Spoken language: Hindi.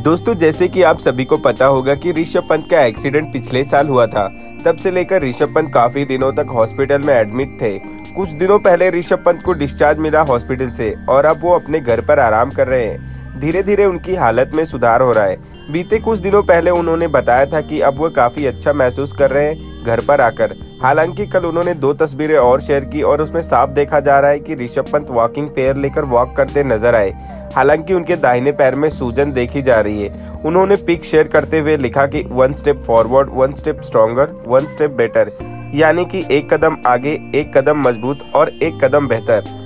दोस्तों, जैसे कि आप सभी को पता होगा कि ऋषभ पंत का एक्सीडेंट पिछले साल हुआ था। तब से लेकर ऋषभ पंत काफ़ी दिनों तक हॉस्पिटल में एडमिट थे। कुछ दिनों पहले ऋषभ पंत को डिस्चार्ज मिला हॉस्पिटल से और अब वो अपने घर पर आराम कर रहे हैं। धीरे धीरे उनकी हालत में सुधार हो रहा है। बीते कुछ दिनों पहले उन्होंने बताया था कि अब वो काफ़ी अच्छा महसूस कर रहे हैं घर पर आकर। हालाँकि कल उन्होंने दो तस्वीरें और शेयर की और उसमें साफ़ देखा जा रहा है कि ऋषभ पंत वॉकिंग पेयर लेकर वॉक करते नज़र आए। हालाँकि उनके दाहिने पैर में सूजन देखी जा रही है। उन्होंने पिक शेयर करते हुए लिखा कि one step forward one step stronger one step better यानी कि एक कदम आगे, एक कदम मज़बूत और एक कदम बेहतर।